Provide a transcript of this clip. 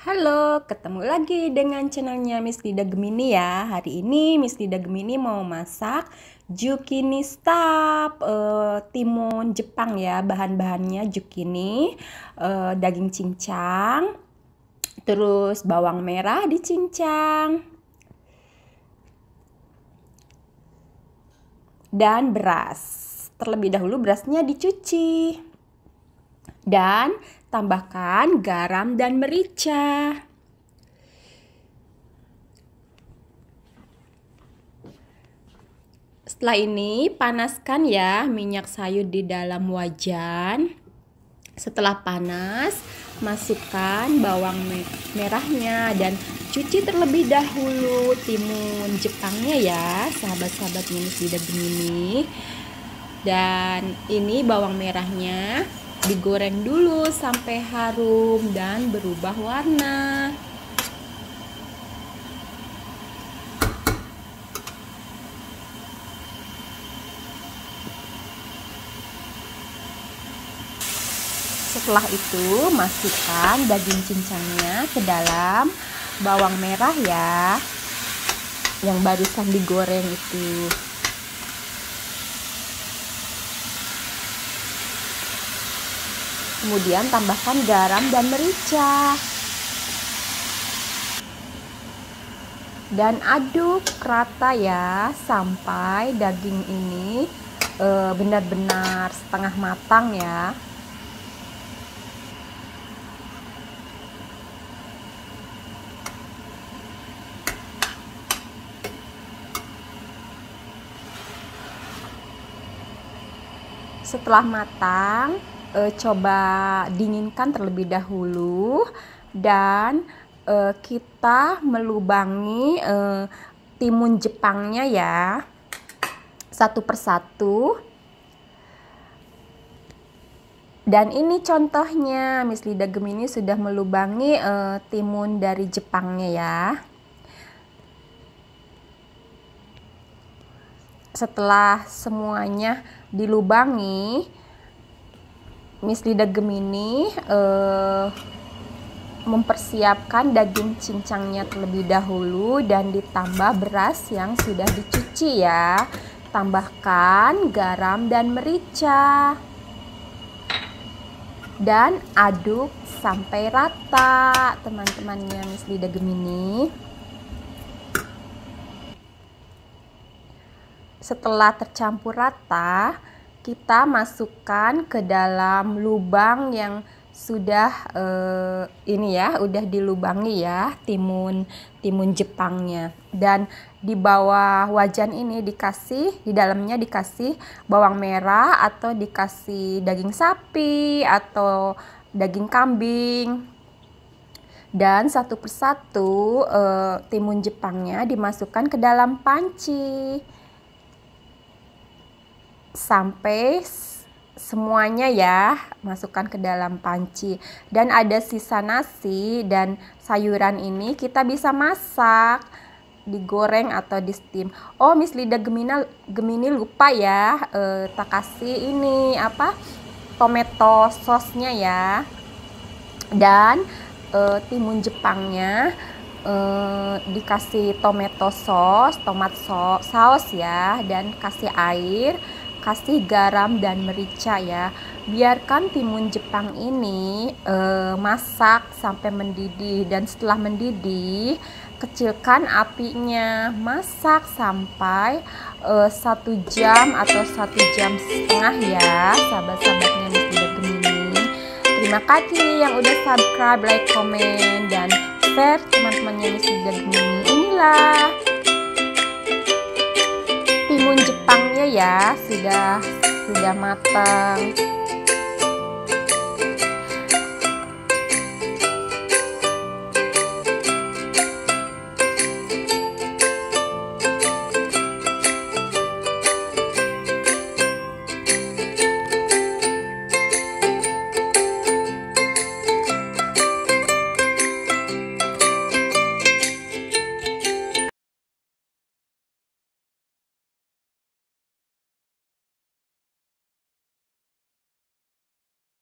Halo, ketemu lagi dengan channelnya Miss Lida Gemini ya. Hari ini Miss Lida Gemini mau masak Zucchini stap uh, Timun Jepang ya Bahan-bahannya zucchini uh, Daging cincang Terus bawang merah dicincang Dan beras. Terlebih dahulu berasnya dicuci Dan Tambahkan garam dan merica. Setelah ini panaskan ya minyak sayur di dalam wajan. Setelah panas, masukkan bawang merahnya dan cuci terlebih dahulu timun Jepangnya ya, sahabat-sahabat minus lidah begini. Dan ini bawang merahnya digoreng dulu sampai harum dan berubah warna Setelah itu masukkan daging cincangnya ke dalam bawang merah ya yang barusan digoreng itu. Kemudian tambahkan garam dan merica. Dan aduk rata ya sampai daging ini eh, benar-benar setengah matang ya. Setelah matang, e, coba dinginkan terlebih dahulu dan e, kita melubangi e, timun Jepangnya ya. Satu persatu. Dan ini contohnya Miss Lida Gemini sudah melubangi e, timun dari Jepangnya ya. Setelah semuanya dilubangi Miss Lida Gemini uh, mempersiapkan daging cincangnya terlebih dahulu dan ditambah beras yang sudah dicuci ya. Tambahkan garam dan merica. Dan aduk sampai rata teman-temannya Miss Lida Gemini. Setelah tercampur rata, kita masukkan ke dalam lubang yang sudah uh, ini ya udah dilubangi ya timun timun Jepangnya. Dan di bawah wajan ini dikasih di dalamnya dikasih bawang merah atau dikasih daging sapi atau daging kambing. Dan satu persatu uh, timun Jepangnya dimasukkan ke dalam panci sampai semuanya ya masukkan ke dalam panci. Dan ada sisa nasi dan sayuran ini kita bisa masak digoreng atau di steam. Oh Miss Lida Gemini Gemini lupa ya eh, tak kasih ini apa tomato sosnya ya. Dan eh, timun Jepangnya eh, dikasih tomato sauce tomat so saus ya dan kasih air kasih garam dan merica ya. Biarkan timun Jepang ini e, masak sampai mendidih dan setelah mendidih kecilkan apinya. Masak sampai e, satu jam atau satu jam setengah ya sahabat-sahabatnya Bida Gemini terima kasih yang udah subscribe like komen dan share teman-temannya Miss Bida Gemini inilah timun Jepangnya ya sudah sudah matang